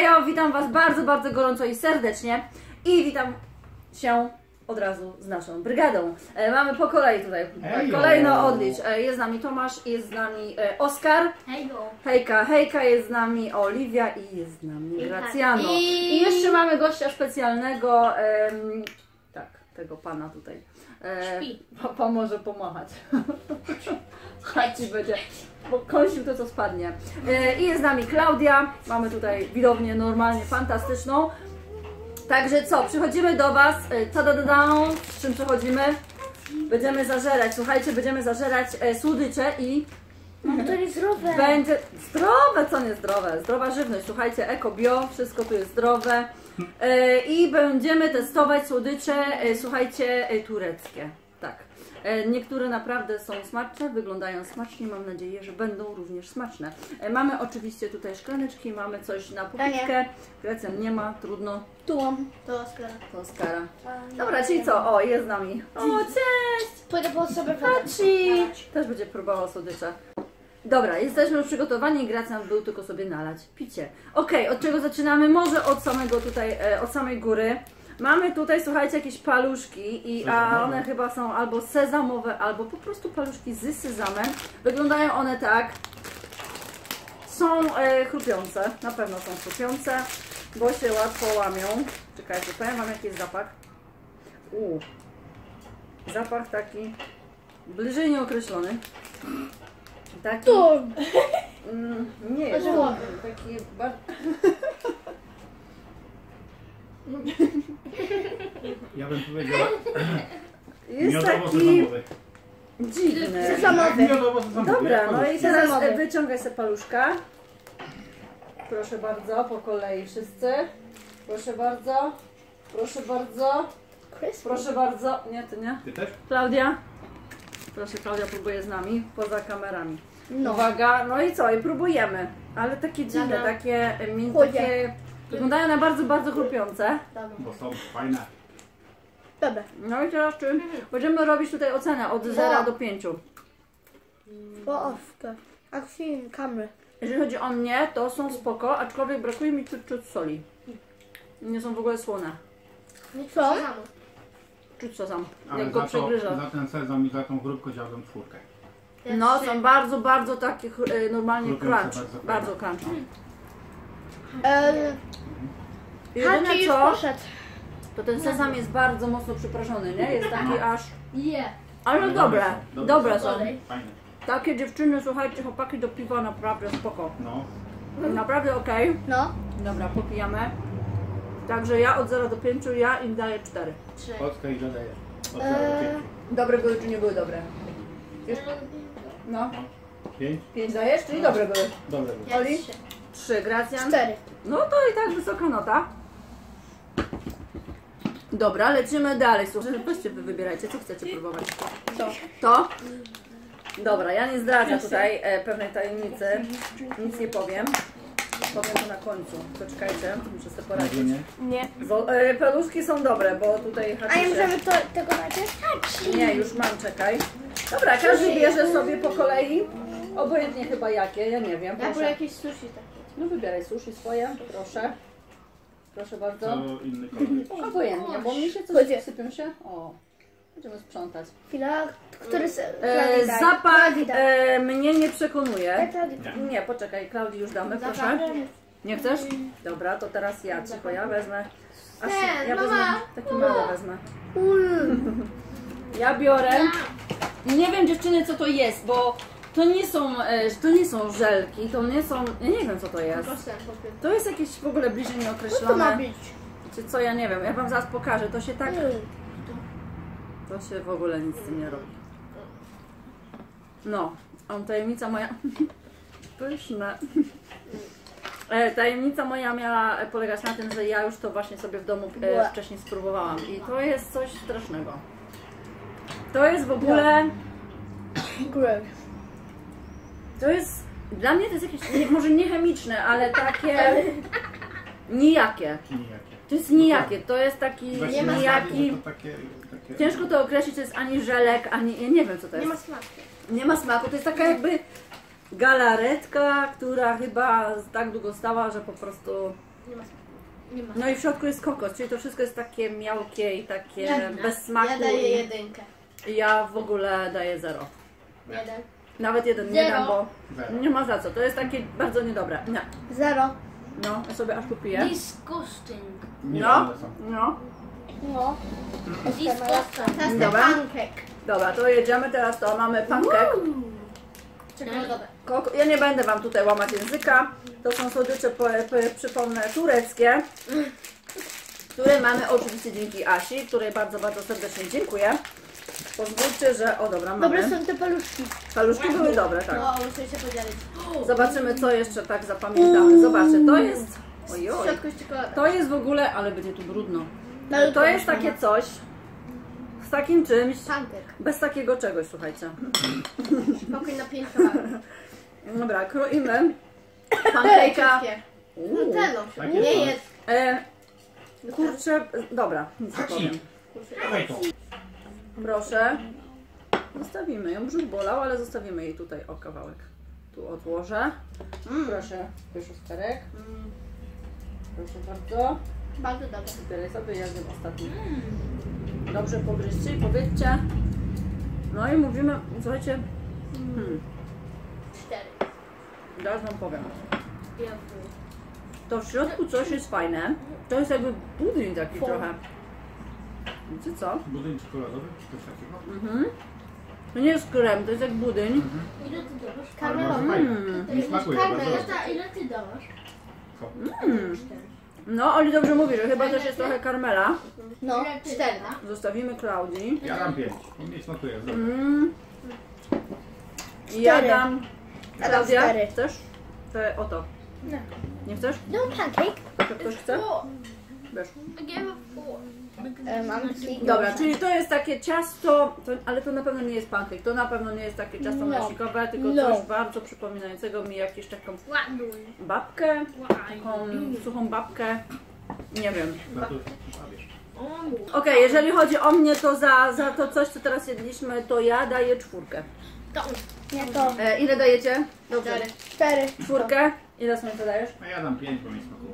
hejo, witam Was bardzo, bardzo gorąco i serdecznie i witam się od razu z naszą brygadą. E, mamy po kolei tutaj, Hejo. kolejno odlicz. E, jest z nami Tomasz, jest z nami e, Oskar, Hejgo. hejka, hejka, jest z nami Oliwia i jest z nami. Gracjano. I- I jeszcze mamy gościa specjalnego, em, tak, tego pana tutaj. E, Śpi. pa- Pan może pomachać. Chodź będzie, bo kąsił to co spadnie. E, I jest z nami Klaudia, mamy tutaj widownię normalnie fantastyczną. Także co, przychodzimy do Was, ta da da da, z czym przychodzimy? Będziemy zażerać, słuchajcie, będziemy zażerać e, słodycze i Mam to niezdrowe. będzie zdrowe, co nie zdrowe, zdrowa żywność, słuchajcie, eko, bio, wszystko tu jest zdrowe. E, I będziemy testować słodycze, e, słuchajcie, e, tureckie. Tak. Niektóre naprawdę są smaczne, wyglądają smacznie, mam nadzieję, że będą również smaczne. Mamy oczywiście tutaj szklaneczki, mamy coś na popitkę. Grecja nie ma, trudno, Tu mam. To Oskar. to skara. Dobra, czyli co? O, jest z nami. O, cześć! Pójdę po sobie Paci! Też będzie próbował słodycze. Dobra, jesteśmy już przygotowani. Gracjan był tylko sobie nalać picie. Okej, od czego zaczynamy? Może od samego tutaj, e, od samej góry. Mamy tutaj, słuchajcie, jakieś paluszki, i, a one chyba są albo sezamowe, albo po prostu paluszki z sezamem. Wyglądają one tak. Są e, chrupiące, na pewno są chrupiące, bo się łatwo łamią. Czekajcie, powiem Wam jaki jest zapach. Uuu. Zapach taki bliżej nieokreślony. Taki. Tu. Mm, nie jest Orzełowy. to taki bardzo. Ja bym powiedział Jest taki dziwny. Sezamowy. Dobra, no i teraz e, wyciągaj sobie paluszka. Proszę bardzo, po kolei wszyscy. Proszę bardzo. Proszę bardzo. Proszę bardzo. Nie, ty nie. Ty też? Klaudia. Proszę, Klaudia próbuje z nami, poza kamerami. No. Uwaga, no i co? I próbujemy. Ale takie dziwne, Dobra. takie, mi, Chudzie. takie wyglądają na bardzo, bardzo chrupiące. Dobra. Bo są fajne. Dobra. No i teraz czy będziemy robić tutaj ocenę od 0 No. do 5. Po Oskar. Action kamery. Jeżeli chodzi o mnie, to są spoko, aczkolwiek brakuje mi czuć, czuć soli. Nie są w ogóle słone. Co? Czuć co sam, Ale jak go za, to, za ten sezam i za tą chrupkę chciałbym czwórkę. No, są bardzo, bardzo takie e, normalnie crunch. bardzo Bardzo fajne. crunch. Eee, Jedyne Hachi już co, poszedł. to ten sezam jest bardzo mocno przyprażony, nie? Jest taki aż... Je. Ale dobre, dobre są. Fajne. Takie dziewczyny, słuchajcie, chłopaki do piwa naprawdę spoko. No. Naprawdę okej. No. Dobra, popijamy. Także ja od 0 do 5, ja im daję 4. Trzy. Polska i dodaję. Od Eee. zera do pięciu. Dobre były czy nie były dobre? No, Pięć? 5 dajesz, czyli dobre były. Dobre było. Ja Oli? trzy. 3, Gracjan. Cztery. No to i tak wysoka nota. Dobra, lecimy dalej. Słuchajcie, weźcie wy wybierajcie, co chcecie próbować. Co? To? Dobra, ja nie zdradzę tutaj e, pewnej tajemnicy. Nic nie powiem. Powiem to na końcu. Poczekajcie, muszę sobie poradzić. nie? Nie. Bo, e, peluszki są dobre, bo tutaj A nie możemy to, tego najpierw? Nie, już mam, czekaj. Dobra, każdy bierze sobie po kolei. Obojętnie chyba jakie, ja nie wiem. Proszę. wolę jakieś sushi takie. No wybieraj sushi swoje, proszę. Proszę bardzo. To inny kolor. Obojętnie, bo mi się coś sypią się. O, będziemy sprzątać. Chwila, który... s- E, Klaudii zapach Klaudii e, mnie nie przekonuje. Klaudii. Nie, poczekaj, Klaudii już damy, proszę. Nie chcesz? Dobra, to teraz ja cicho, ja wezmę. Aż Nie, ja wezmę, mama. taki mały wezmę. Ja biorę. Nie wiem dziewczyny co to jest, bo to nie są, e, to nie są żelki, to nie są, ja nie wiem co to jest. To jest jakieś w ogóle bliżej Co to ma nieokreślone. być? Czy co, ja nie wiem, ja wam zaraz pokażę, to się tak, Mm. To się w ogóle nic z tym nie robi. No, on tajemnica moja, pyszne. Tajemnica moja miała polegać na tym, że ja już to właśnie sobie w domu e, wcześniej spróbowałam i to jest coś strasznego. To jest w ogóle, to jest, dla mnie to jest jakieś, nie, może nie chemiczne, ale takie nijakie. Nijakie. To jest nijakie, to jest taki Właśnie ma nijaki, To takie... ciężko to określić, to jest ani żelek, ani, ja nie wiem co to Nie jest. ma smaku. Nie ma smaku, to jest taka jakby galaretka, która chyba tak długo stała, że po prostu Nie ma. Nie ma. No i w środku jest kokos, czyli to wszystko jest takie miałkie i takie bez smaku. Ja daję i jedynkę. ja w ogóle daję zero. Jeden. Nawet jeden nie Zero. dam, bo Zero. nie ma za co. To jest takie bardzo niedobre. Nie. Zero. No, ja sobie aż kupię. Disgusting. Nie No, one są. no. No. Dobra. pancake. Dobra, to jedziemy teraz to. Mamy pancake. Czekoladowe. Koko- Ja nie będę Wam tutaj łamać języka. To są słodycze, po, po, przypomnę, tureckie, które mamy oczywiście dzięki Asi, której bardzo, bardzo serdecznie dziękuję. Pozwólcie, że... O, dobra, Dobre mamy. są te paluszki. Paluszki były dobre, tak. No, muszę się podzielić. Zobaczymy, co jeszcze tak zapamiętamy. Zobaczcie, to jest... W Ojoj. środku jest czekolada. To jest w ogóle... Ale będzie tu brudno. No, To jest takie coś z takim czymś, Pancake. bez takiego czegoś, słuchajcie. Pokój na pięć kawałków. Dobra, kroimy. Uuu. Nutellą. Tak Nie jest. E, kurczę, dobra, nic nie powiem. Dawaj. Proszę. Zostawimy ją. Brzuch bolał, ale zostawimy jej tutaj o kawałek. Tu odłożę. Proszę, pyszówkarek. Proszę bardzo. Bardzo dobre. Zbieraj sobie, ja zjem ostatni. Dobrze pogryźcie i powiedzcie. No i mówimy, słuchajcie, hmm, Cztery. zaraz wam powiem. To w środku coś jest fajne. To jest jakby budyń taki Fo. trochę. Wiecie co? Budyń czekoladowy? Coś takiego? Mhm. To nie jest krem, to jest jak budyń. Ile ty dawasz? Karmelowy. Fajne. Mm. Mi smakuje Karmel. Ile, ty dawasz? Mm. No, Oli dobrze mówi, że chyba też jest trochę karmela. No, cztery. Zostawimy Klaudii. Ja dam pięć. Mi smakuje. Mm. Ja Cztery. dam. Ja dam Klaudia, cztery. chcesz? Te, oto. Nie. Nie chcesz? No, pancake. Czy ktoś chce? Wiesz. I gave it four. Mam. Dobra, czyli to jest takie ciasto, to, ale to na pewno nie jest pancake, to na pewno nie jest takie ciasto No. nasikowe, tylko No. coś bardzo przypominającego mi jakąś taką babkę, taką suchą babkę, nie wiem. To. Okej, jeżeli chodzi o mnie, to za, za to coś, co teraz jedliśmy, to ja daję czwórkę. Nie to. E, ile dajecie? Dobrze. Cztery. Cztery. Czwórkę? Ile sobie to dajesz? A ja dam pięć, bo mi smakuje.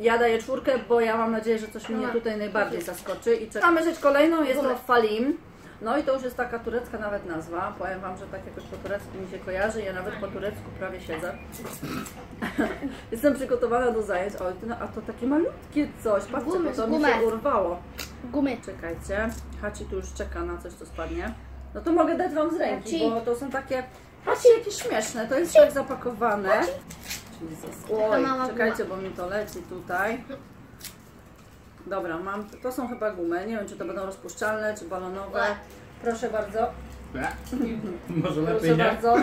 Ja daję czwórkę, bo ja mam nadzieję, że coś mnie tutaj najbardziej zaskoczy. I czekamy rzecz kolejną, jest to falim. No i to już jest taka turecka nawet nazwa. Powiem Wam, że tak jakoś po turecku mi się kojarzy. Ja nawet po turecku prawie siedzę. Jestem przygotowana do zajęć. Oj, to, a to takie malutkie coś. Patrzcie, bo to mi się urwało. Gumy. Czekajcie. Haci tu już czeka na coś, co spadnie. No to mogę dać Wam z ręki, bo to są takie... Patrzcie, jakie śmieszne. To jest tak zapakowane. Oj, czekajcie, bo mi to leci tutaj. Dobra, mam... To są chyba gumy. Nie wiem, czy to będą rozpuszczalne, czy balonowe. Proszę bardzo. Może Proszę lepiej nie? bardzo.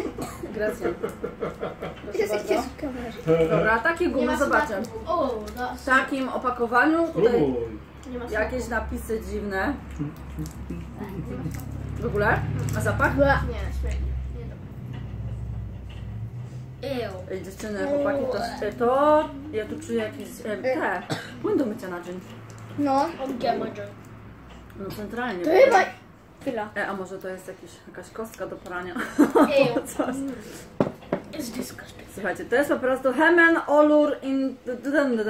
Grecjan. Proszę bardzo. Dobra, takie gumy zobaczę. W takim opakowaniu. Tutaj jakieś napisy dziwne. W ogóle? A zapach? Nie, śmierdzi. Ew. Ej, dziewczyny, chłopaki, to, to ja tu czuję jakieś e, te, płyn do mycia naczyń. No. No centralnie. To chyba... Chwila. E, a może to jest jakiś, jakaś kostka do prania? Ew. Coś. It's disgusting. Słuchajcie, to jest po prostu hemen, olur in... dun, dun, dun,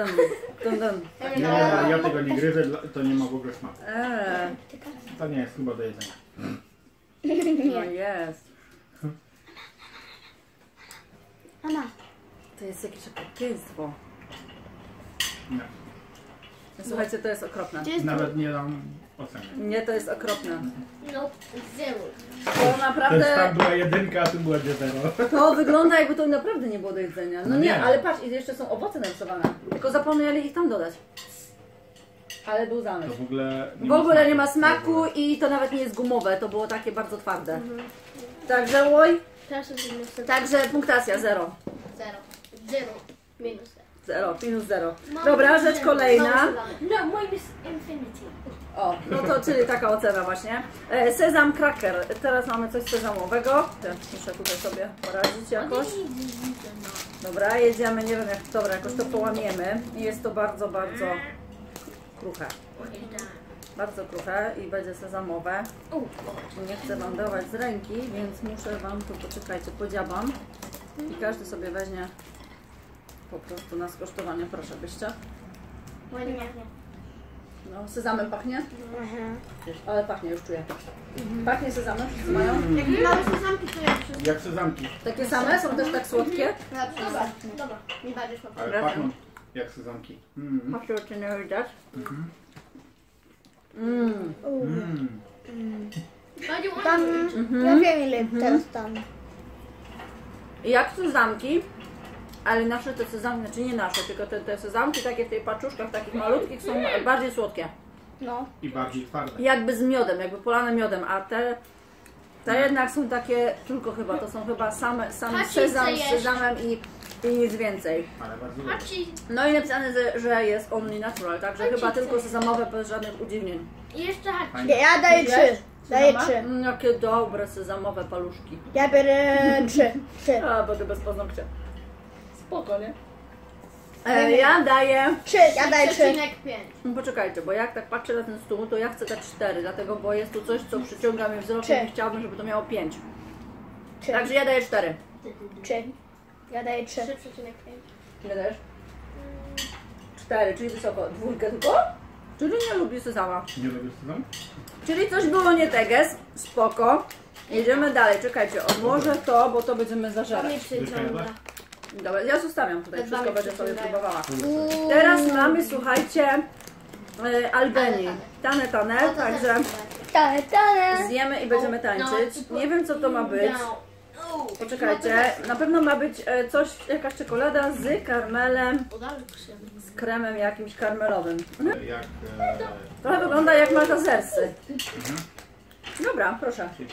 dun, dun. Nie, ja, ja tego nie gryzę, to nie ma w ogóle smaku. Eee, To nie jest chyba do jedzenia. no jest. Mama. To jest jakieś okropieństwo. Nie. Słuchajcie, to jest okropne. Nawet nie dam oceny. Nie, to jest okropne. Nope. Zero. To To jest, tam naprawdę... była jedynka, a tu była zero. To wygląda jakby to naprawdę nie było do jedzenia. No nie, Nie. ale patrz, i jeszcze są owoce narysowane. Tylko zapomnieli ich tam dodać. Ale był To zamysł. w ogóle nie W ogóle smaku. nie ma smaku i to nawet nie jest gumowe, to było takie bardzo twarde. Także oj, Teraz jest także punktacja zero. Zero. Zero. Minus zero. Zero, minus zero. Dobra, rzecz kolejna. No, minus infinity. O, no to czyli taka ocena właśnie. E, Sezam cracker. Teraz mamy coś sezamowego. Muszę tutaj sobie poradzić jakoś. Dobra, jedziemy, nie wiem jak, dobra, jakoś to połamiemy. Jest to bardzo, bardzo kruche. Bardzo kruche i będzie sezamowe. Nie chcę Wam dawać z ręki, więc muszę Wam tu, poczekajcie, podziabam. I każdy sobie weźmie po prostu na skosztowanie, proszę byście. Ładnie. No, sezamem pachnie? Aha. Ale pachnie, już czuję. Pachnie sezamem, wszyscy mają? Jak małe sezamki to ja przez... Jak sezamki, Takie same? Są też tak słodkie? Dobra, dobra. Nie bardziej słabo. ale pachną jak sezamki. Mm. Patrzcie, czy nie widać. Mhm. Mmm. Mm. You want Tam, Mhm. ja wiem ile teraz tam. Jak sezamki, ale nasze te sezamki, znaczy nie nasze, tylko te, te sezamki takie w tej paczuszkach takich malutkich są bardziej słodkie. No. I bardziej twarde. Jakby z miodem, jakby polane miodem, a te, te jednak są takie, tylko chyba, to są chyba same, sam Hachi sezam z sezamem i, i nic więcej. Hachi. No i napisane, że, że jest only natural, także Hachi chyba chce tylko sezamowe bez żadnych udziwnień. I jeszcze hachi. Ja daję trzy. Daję trzy. Mm, jakie dobre sezamowe paluszki. Ja biorę trzy. Trzy. A, będę bez paznokcia. Spoko, nie? E, ja daję... Trzy, ja daję trzy. 3,5. No Poczekajcie, bo jak tak patrzę na ten stół, to ja chcę dać 4, dlatego bo jest tu coś, co przyciąga mnie wzrokiem Trzy. i chciałabym, żeby to miało 5. Trzy. Także ja daję 4. Trzy. Ja daję trzy. 3,5. Ile dajesz? 4, czyli wysoko. Dwójkę tylko? Czyli nie lubi sezama. Nie lubisz sezam? Czyli coś było nie teges, spoko. Jedziemy dalej, czekajcie, odłożę to, bo to będziemy To mnie zażerać. przyciąga. Dobra, ja zostawiam tutaj, Te wszystko będę mi sobie próbowała. Uuu. Teraz mamy, słuchajcie, e, Albeni. Tane, tane, No także Tane, tane. zjemy i będziemy tańczyć. Nie wiem, co to ma być. No. Poczekajcie, na pewno ma być e, coś, jakaś czekolada z karmelem, z kremem jakimś karmelowym. Jak... E, Trochę wygląda jak maltazersy. mhm. Dobra, proszę. Czyli.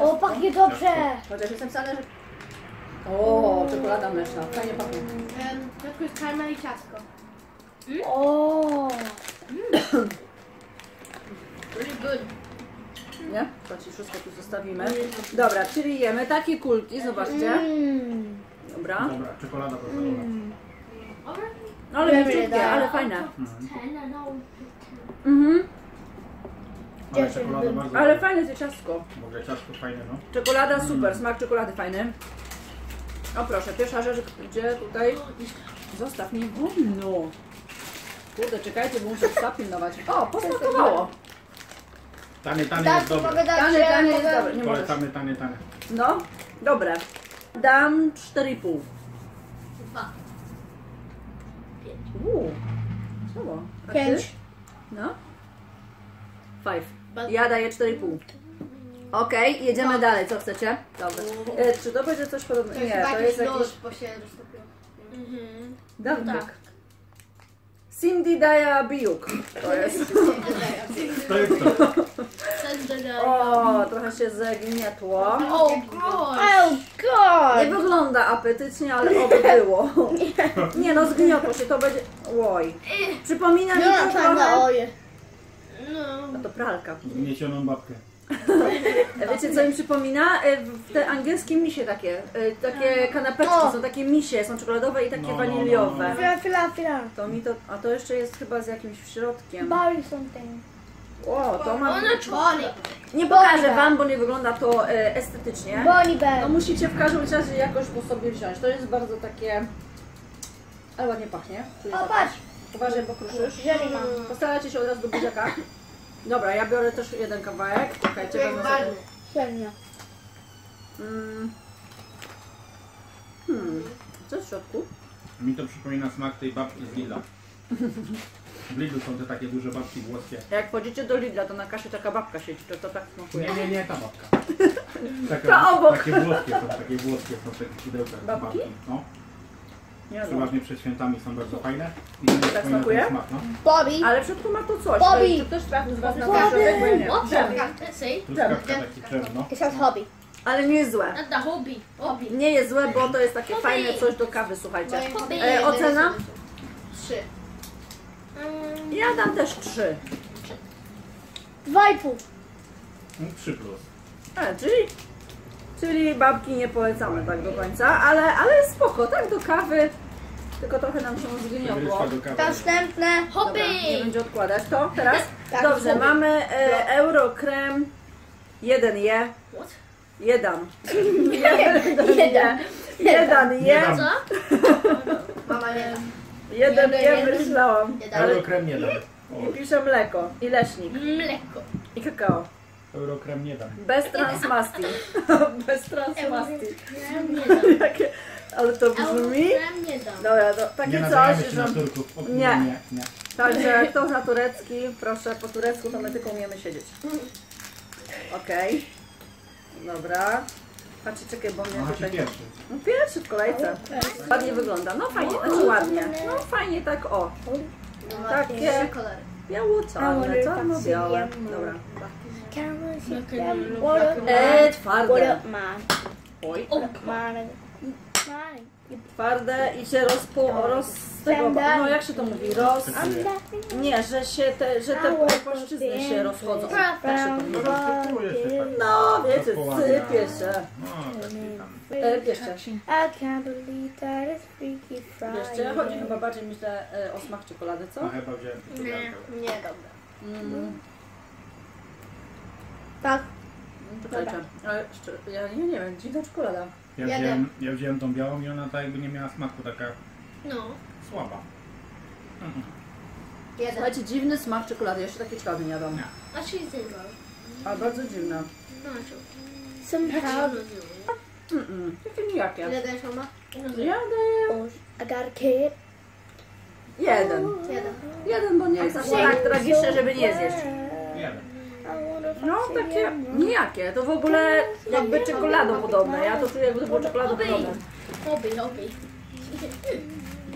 O, pachnie dobrze. Chociaż jest napisane, że... O, czekolada mleczna, fajnie pachnie. W środku jest karmel i ciastko. O. Really good. Nie? To ci wszystko tu zostawimy. Dobra, czyli jemy takie kulki, zobaczcie. Mm. Dobra. Dobra, czekolada. Alright. No, ale mięciutkie, ale fajne. Mhm. 10 and I'll Mhm. Ale czekolada bardzo Ale fajne to ciastko. W ogóle ciastko fajne, no. Czekolada super, smak czekolady fajny. O proszę, pierwsza rzecz, gdzie tutaj... Zostaw, nie wolno. Kurde, czekajcie, bo muszę psa pilnować. O, posmakowało. Tany Tak, jest. Tany, ja tany jest dobry. Nie możesz. Polecamy tany, tany. No, dobre. Dam 4,5. Dwa. Uuu, słabo. A ty? Pięć. No. 5. Ja daję 4,5. Okej, jedziemy dalej, co chcecie? Dobra. E, czy to będzie coś podobnego? Nie, to jest jakiś bo się roztopił. Mhm. dawnik. Cindy Daya Bijuk. To jest. O, trochę się zagnietło. Oh gosh. Oh god! Nie wygląda apetycznie, ale oby było. Nie no, zgniotło się, to będzie... Oj. Przypomina mi to czarne trochę... No. A to pralka. Zgniecioną babkę. Wiecie co mi przypomina? E, w- Te angielskie misie takie. e, Takie kanapeczki, O. są takie misie, są czekoladowe i takie No, no, waniliowe. no, Fila, fila, fila. To mi to... A to jeszcze jest chyba z jakimś środkiem. Barley something. O, to ma... Nie pokażę wam, bo nie wygląda to e, estetycznie. No musicie w każdym razie jakoś po sobie wziąć. To jest bardzo takie... Ale ładnie pachnie. O, patrz. Uważaj, bo kruszysz. Jeżeli mam. Postarajcie się od razu do buziaka. Dobra, ja biorę też jeden kawałek. Czekajcie, wezmę sobie... Średnio. Mm. Hmm. Co jest w środku? Mi to przypomina smak tej babki z Lilla. W Lidlu są te takie duże babki włoskie. Jak wchodzicie do Lidla, to na kasie taka babka siedzi, to, to tak smakuje. Nie, nie, nie, ta babka. Taka, Ta obok. Takie włoskie są, takie włoskie są w takich pudełkach Babki? babki. No, Nie no. przeważnie przed świętami są bardzo fajne. I Tak przypomina smakuje? smak, no. Bobby. Ale w środku ma to coś. Bobby. Czy ktoś trafił z Was na Bobby. kaszę? Bo ja nie. What Dżem. the? See? Truskawka taki krem, no. It says hobby. Ale nie jest złe. Hobby. Hobby. Nie jest złe, bo to jest takie Bobby. fajne coś do kawy, słuchajcie. Hobby. E, ocena? Trzy. Um, Ja dam też trzy. Dwa i pół. no 3 plus. E, czyli, czyli babki nie polecamy tak do końca, ale, ale spoko, tak do kawy. Tylko trochę nam się zgniotło. Następne. hobby. Dobra, nie będzie odkładać to teraz? Tak, Dobrze, hobby. mamy e, eurokrem. Jeden je. What? Jeden. Jeden je. Jeden je? Mama jeden Jeden, je jeden. myślałam. Nie da. Ale Eurokrem nie dam. i piszę mleko i leśnik Mleko. i kakao. Eurokrem nie dam. Bez transmasti. Bez transmasti. Nie dam. Jakie, ale to brzmi... Krem nie dam. Dobra, to Nie takie nazywamy coś, się że... na Turków. Nie. nie, nie. Także kto zna turecki, proszę, po turecku to my tylko umiemy siedzieć. Okej. Dobra. Patrzcie, czekaj, bo mnie No, tutaj... pierwszy. No pierwszy w kolejce. Ładnie wygląda. No fajnie, znaczy ładnie. No fajnie tak o. Takie Trzy kolory. Biało-czarne, czarno-białe. Dobra. Can we see Jakie them? lubię. What up, E, what twarde. up, man? Man. Twarde i się rozpo... roz... Tego, no jak się to mówi? Roz... Nie, że się te, że te płaszczyzny się rozchodzą. Tak się to mówi. No, tak. No, wiecie, sypie się. No. E, bierzcie. I can't believe that it's Freaky Bierzcie. Chodzi chyba bardziej, myślę, e, o smak czekolady, co? A chyba Nie. Nie, dobra. Mm, Tak. czekajcie. Ale szczer- ja nie, nie wiem, dziwna czekolada. Ja wziąłem, ja wziąłem tą białą i ona tak jakby nie miała smaku, taka No. słaba. Mhm. Jeden. Słuchajcie, dziwny smak czekolady. Jeszcze takiej czekolady nie jadłam. A czy zimno? A bardzo dziwna. No, co? Somehow. Mm-mm. Takie nijakie. Ile dajesz mama? Ja daję I jeden. Jeden. Jeden, bo nie jest aż tak tragiczne, żeby nie zjeść. Jeden. No, takie nijakie. To w ogóle jakby czekoladą podobne. Ja to czuję, jakby to było czekoladą podobne. Hobby.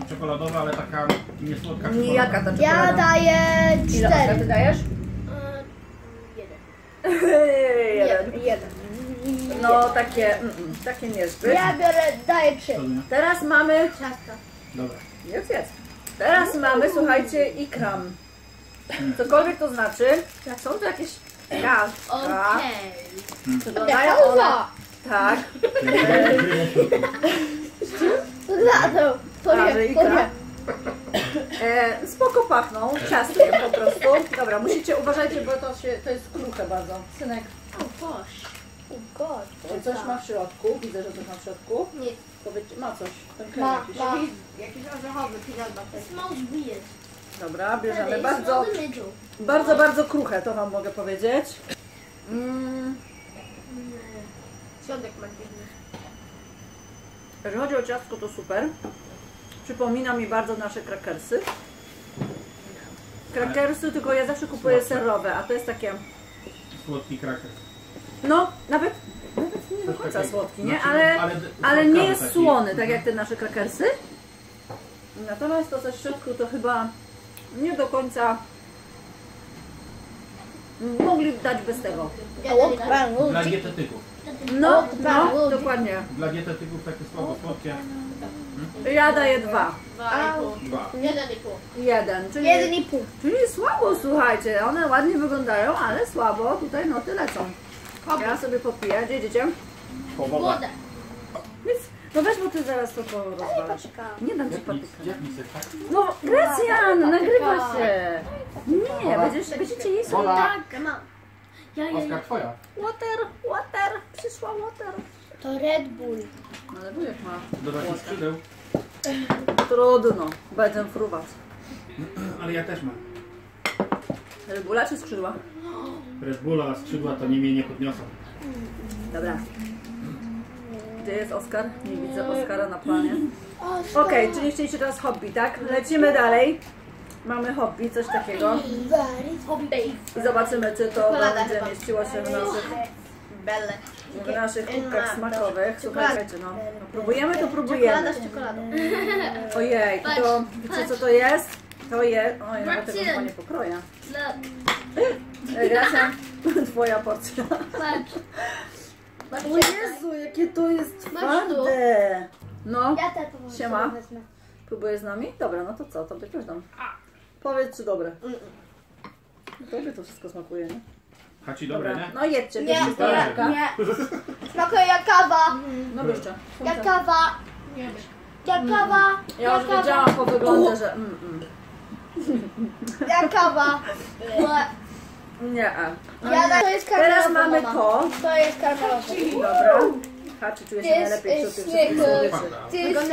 Czekoladowa, ale taka niesłodka Nijaka ta Ja czekolada. daję Ile Oskar, ty cztery. dajesz? E, jeden. Jeden. Jeden. No, takie, takie niezbyt. Ja biorę, daję trzy. Teraz mamy Ciastka. Dobra. Jest, jest. Teraz mamy, słuchajcie, ikram. Cokolwiek to znaczy, są to jakieś ciastka. Okej. One tak. Nie, nie. E, spoko pachną, ciastkiem po prostu. Dobra, musicie, uważajcie, bo to, się, to jest kruche bardzo. Synek, O, boż. Oh god. czy coś ma w środku? Widzę, że coś ma w środku. Nic. Powiedzcie, ma coś. Ten krem Ma, jakiś. ma. Jakiś, orzechowy peanut butter. Smells weird. Dobra, bierzemy. Bardzo, bardzo, bardzo kruche, to wam mogę powiedzieć. Mm, Środek ma dziwny. jeżeli chodzi o ciastko, to super. Przypomina mi bardzo nasze krakersy. Krakersy, tylko ja zawsze kupuję serowe, a to jest takie, Słodki kraker. no, nawet, nawet nie do końca słodki, nie? Znaczy, Ale, ale, ale nie jest słony, tak jak te nasze krakersy. Natomiast to coś w środku to chyba nie do końca mogli dać bez tego. Dla dietetyków. No, no, dokładnie. Dla dietetyków takie słabo słodkie. Ja daję dwa. Dwa i pół. Dwa. Jeden i pół. Jeden, czyli, Jeden i pół. czyli słabo, słuchajcie. One ładnie wyglądają, ale słabo. Tutaj noty lecą. Ja sobie popiję. Gdzie idziecie? Połowa. Woda. No weź, bo ty zaraz to porozwalasz. Nie dam ci Jak patyka. jak tak? No, Gracjan, nagrywa się. Nie, będziesz, będziecie jeść. Woda. Tak, mam. Ja, ja, ja. Oskar, twoja. Water, water, przyszła water. To Red Bull. Ale wujek ma. Do takich skrzydeł. Trudno, będę fruwać. Ale ja też mam. Regula czy skrzydła? Red Bulla, skrzydła to nie mnie nie podniosą. Dobra. Gdzie jest Oskar? Nie widzę Oskara na planie. Okej, czyli chcieliście teraz hobby, tak? Lecimy dalej. Mamy hobby, coś takiego. Hobby. I zobaczymy, czy to Czekolada będzie chyba. mieściło się w naszych, Belle. w naszych kubkach smakowych. Czekolada. Słuchajcie, no. no próbujemy, to Czekolada próbujemy. z czekoladą. Ojej, to wiecie co to jest? To jest... Oj, nawet tego chyba nie pokroję. Dla... E, Gracia, twoja porcja. Patrz. O Jezu, jakie to jest Masz twarde. No, Ja też to Siema. sobie wezmę. próbujesz z nami? Dobra, no to co, tobie też dam. Powiedz, czy dobre. Tobie to wszystko smakuje, nie? Haci dobre, Dobra, nie? no jedźcie, Nie, bierzcie nie, nie. Smakuje jak kawa. No bierzcie. Jak kawa. Nie. Jak kawa. Ja już jak kawa. wiedziałam po wyglądzie, że mm, mm. Jak kawa. Nie. Ja da- to jest Teraz mamy mama. to. To jest karmelowe. Dobra. Haczy czuje się jest, najlepiej y, wśród tych śmiech, wszystkich to- słodyczy. Ty jest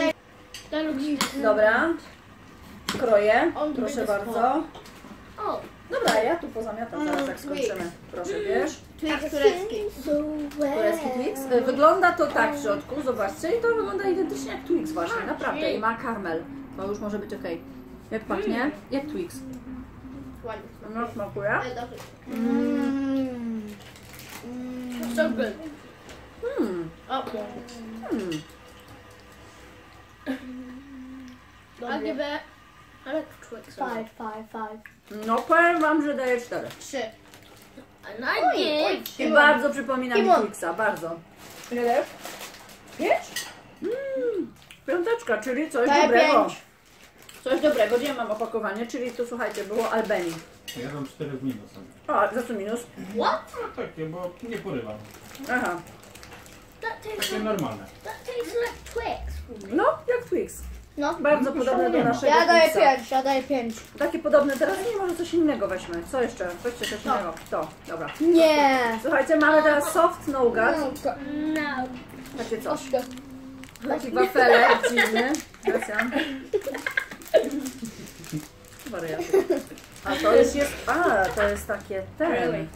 lubi. Dobra. Kroję, On proszę będzie bardzo. O, Dobra, ja tu pozamiatam zaraz jak skończymy. Proszę, wiesz. Twix turecki. Turecki Twix. Y, Wygląda to tak w środku, zobaczcie. I to wygląda identycznie jak Twix właśnie, naprawdę. I ma karmel. To już może być okej. Jak pachnie? Jak Twix. Ładnie. No, smakuje. Ale dobrze. Mm. So good. Hmm, O, hmm. I'll give it. I like Twix. a. Five, five, five. No powiem wam, że daję cztery. Trzy. and I give. I bardzo przypomina mi Kimon. Twixa, bardzo. Ile dajesz? Pięć? Mm, piąteczka, czyli coś Daję dobrego. pięć. Coś dobrego, gdzie mam opakowanie, czyli tu słuchajcie, było Albanii. Ja dam 4 z minusem. O, za co minus? What? No takie, bo nie porywam. Aha, That tastes Takie like, normalne. that tastes like Twix. no jak Twix. No. Bardzo podobne do naszego Ja daję Twixa. pięć, ja daję pięć. Takie podobne, teraz nie może coś innego weźmy. Co jeszcze? Weźcie coś innego. To, dobra. Nie. Słuchajcie, mamy teraz soft nougat. No. Takie coś. Taki wafelek dziwny. Gracjan. Wariaty. A to już jest, a to jest takie ten.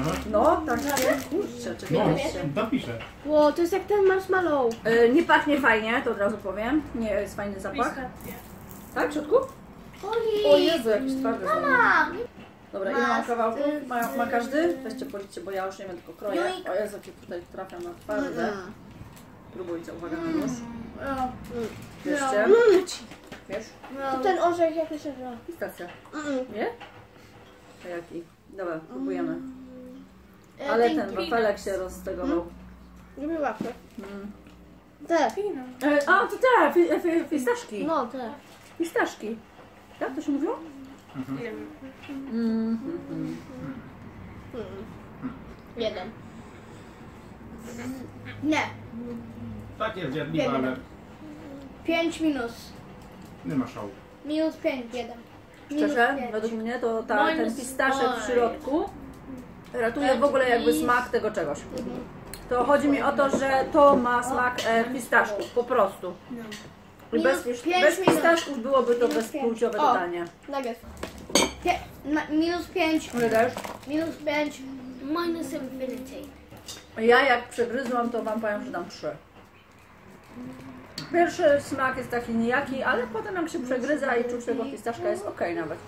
Aha. No, takie, kurczę, No, czekajcie. napiszę. Ło, to jest jak ten marshmallow. Y, Nie pachnie fajnie, to od razu powiem. Nie jest fajny zapach. Tak, w środku? O Jezu, jakiś twardy Mama! Dobra, ile mam kawałków? Ma, ma każdy? Weźcie policzcie, bo ja już nie wiem, tylko kroję. O Jezu, jakie tutaj trafiam na twarde. Próbujcie, uwaga na nóż. Bierzcie. Wiesz? To ten orzech jak się nazywa? Pistacja. Mm. Nie? A jaki? Dobra, próbujemy. Ale ten wafelek się roztegował. Lubię wafle. Mm. Te. E, a, to te, fi, fi, fistaszki. No, te. Fistaszki. Jak to się mówiło? Mm, mm, mm. Jeden. Nie. Tak jest zjadliwe, ale Pięć minus. Nie ma szału. Minus pięć, jeden. Minus Szczerze, pięć. według mnie to ta, ten Minus pistaszek w five. środku ratuje w ogóle jakby smak tego czegoś. To chodzi mi o to, że to ma smak e, pistaszków, po prostu. I bez, Minus pięć bez minut. pistaszków byłoby to Minus bezpłciowe pięć. O. dodanie. Pie, na, minus pięć. Ile dajesz? Minus pięć. Minus infinity. Ja jak przegryzłam, to wam powiem, że dam trzy. Pierwszy smak jest taki nijaki, ale potem jak się przegryza i czuć tego pistaszka jest ok nawet.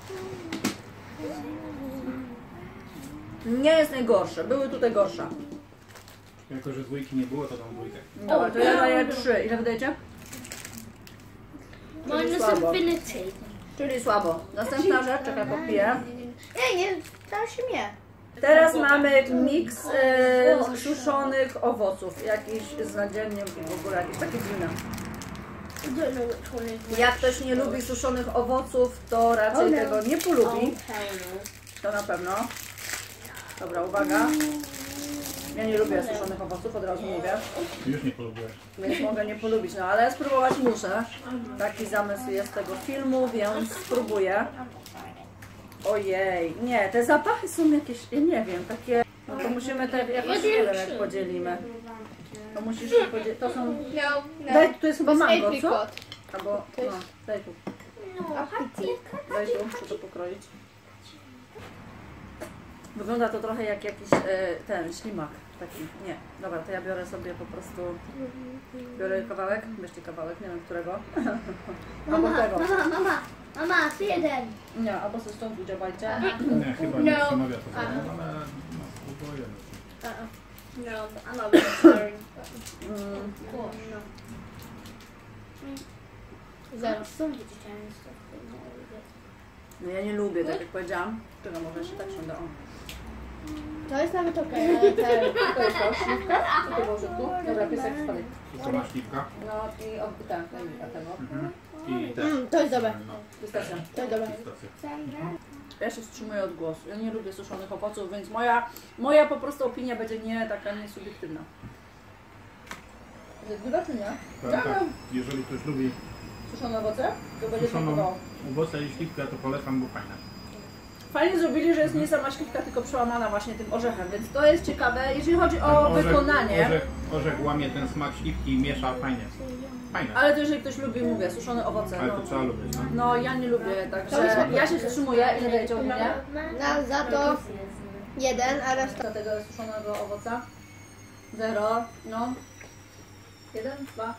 Nie jest najgorsze, były tutaj gorsze. Jako, że dwójki nie było, to dam dwójkę. Dobra, to ja daję trzy. Ile wydajecie? Minus słabo. infinity. Czyli słabo. Następna rzecz, czekaj, popiję. Nie, nie, to się mnie. Teraz mamy miks e, suszonych owoców, jakiś z nadzieniem i w ogóle jakieś takie dziwne. Jak ktoś nie lubi suszonych owoców, to raczej tego nie polubi. To na pewno. Dobra, uwaga. Ja nie lubię suszonych owoców, od razu mówię, Już nie polubiłeś. więc mogę nie polubić, no ale spróbować muszę. Taki zamysł jest tego filmu, więc spróbuję. Ojej, nie, te zapachy są jakieś, ja nie wiem, takie, no to musimy te jakoś, jak podzielimy. To musisz podzielić, to są, No, no. daj, tu jest chyba mango, co? Albo, no, daj tu, daj tu, muszę to pokroić. Wygląda to trochę jak jakiś e, ten ślimak taki. Nie, dobra, to ja biorę sobie po prostu. Biorę kawałek, bierzcie kawałek, nie wiem którego. albo Mama, tego. mama, mama, mama, ty jeden. Nie, albo sobie stąd udziałajcie. Nie, chyba nie przemawia to ale no, spróbujemy. No, I'm not vegetarian. Mm, Zero. Są vegetarian stuff. no ja nie lubię, tak jak powiedziałam. Czego może jeszcze tak siądę? O. To jest nawet okej, ale te... To jest to, śliwka? Co to było środku? Dobra, piesek spadek. To ma śliwka No i ob, tak, mi tego. mhm. i te. Mm, to jest dobre. No, Wystarczy. To jest dobre. pistacje. Ja się wstrzymuję od głosu. Ja nie lubię suszonych owoców, więc moja, moja po prostu opinia będzie nie taka niesubiektywna. Zjadliwa czy nie? Powiem tak, jeżeli ktoś lubi Suszone owoce? To będzie smakowało. owoce i śliwkę, to polecam, bo fajne. Fajnie zrobili, że jest nie sama śliwka, tylko przełamana właśnie tym orzechem, więc to jest ciekawe. Jeżeli chodzi o Orzech- wykonanie, Orzech, orzech łamie ten smak śliwki i miesza fajnie. Fajne. ale to jeżeli ktoś lubi, mówię, suszone owoce. Ale No, to trzeba lubić, no. no ja nie lubię, także ja się wstrzymuję. Ile dajecie od mnie? Na, za to jeden, a reszta tego suszonego owoca? Zero, no. Jeden, dwa.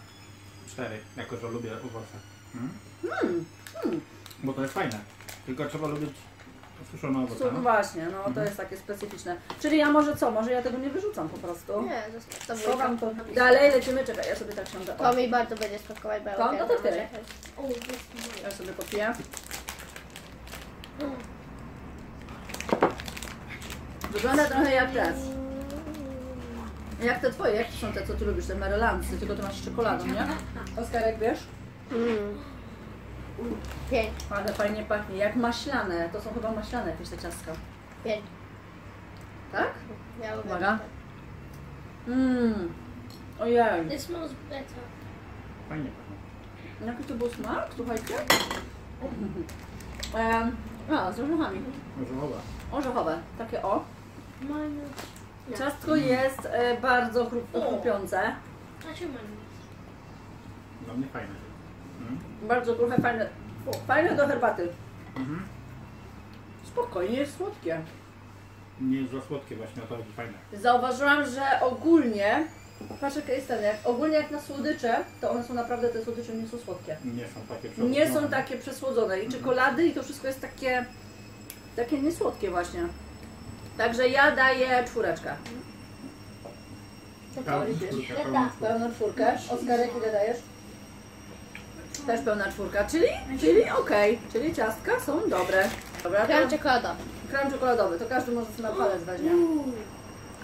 Cztery, jako że lubię owoce. Hmm? Hmm. Bo to jest fajne. Tylko trzeba lubić suszone owoce. No No? właśnie, no to jest takie specyficzne. Czyli ja może co? Może ja tego nie wyrzucam po prostu? Nie, zostaw to Schowam to. Dalej lecimy, czekaj, ja sobie tak siądę. O, To mi bardzo będzie smakować, bo ja To? No to ty. ja sobie popiję. Wygląda trochę jak ten. Jak te twoje, jak to są te, co ty lubisz, te Marylandsy, tylko ty masz z czekoladą, nie? Oskarek, wiesz? Mm. Pięć, Ale fajnie pachnie, jak maślane. To są chyba maślane jakieś te ciastka. pięć. Tak? Ja lubię. Uwaga. Mmm. Ojej. This smells better. Fajnie pachnie. Jaki to był smak? Słuchajcie. A, z orzechami. Orzechowe. Orzechowe. Takie o. Ciastko jest e, bardzo chrup, chrupiące. Mine Dla mnie fajne. Hmm? Bardzo trochę fajne. fu, Fajne do herbaty. Mhm. Spokojnie, jest słodkie. Nie jest za słodkie właśnie, o to chodzi fajne. Zauważyłam, że ogólnie, patrz jaka jest ten, jak, ogólnie jak na słodycze, to one są naprawdę, te słodycze nie są słodkie. Nie są takie Nie są przesłodzone. takie przesłodzone i czekolady i to wszystko jest takie, takie niesłodkie właśnie. Także ja daję czwóreczkę. Pełną czwórkę, pełną czwórkę. Pełną czwórkę. Oskarek ile dajesz? Też pełna czwórka, czyli, czyli okej, czyli ciastka są dobre. Dobra, Krem to czekolada. krem czekoladowy, to każdy może sobie na palec weźmie.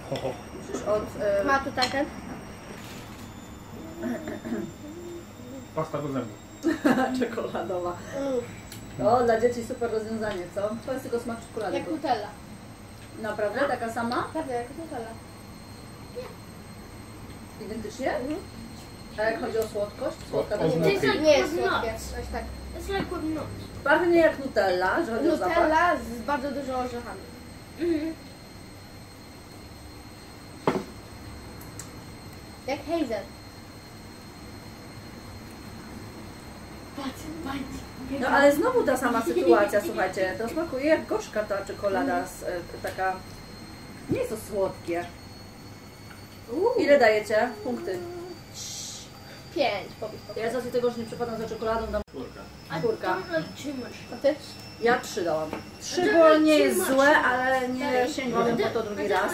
Ho, ho. Musisz od... E, Ma tutaj ten? Pasta do zębów. czekoladowa. Mm. O, dla dzieci super rozwiązanie, co? To jest tylko smak czekolady. Jak Nutella. Naprawdę? Taka sama? Prawda, jak Nutella. Identycznie? A jak chodzi o słodkość? Słodka O- też o nie. Jest with słodkie. Coś tak. It's like with nuts. Pachnie jak Nutella, że chodzi o zapach. Nutella z bardzo dużo orzechami. Mm. Jak hazel. No ale znowu ta sama sytuacja, słuchajcie. To smakuje jak gorzka ta czekolada, z, e, taka... Nie jest to słodkie. Ile dajecie? Punkty. Pięć, powiedz po Ja z racji tego, że nie przepadam za czekoladą, dam don't like too much. A ty? Ja trzy dałam. Trzy, bo nie jest złe, ale nie sięgłabym po to drugi raz.